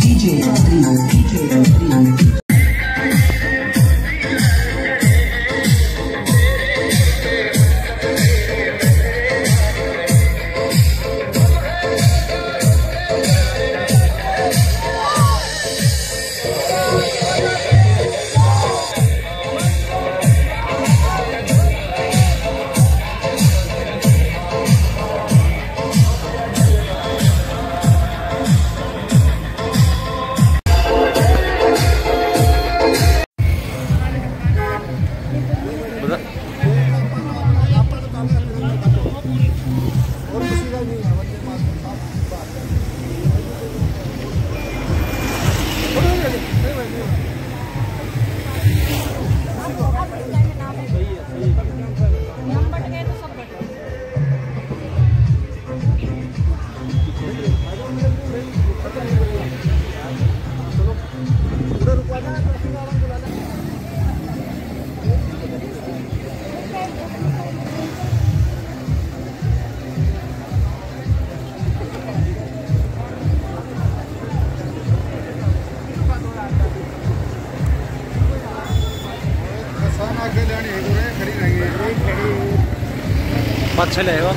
DJ Rodrigo. मच्छल है वो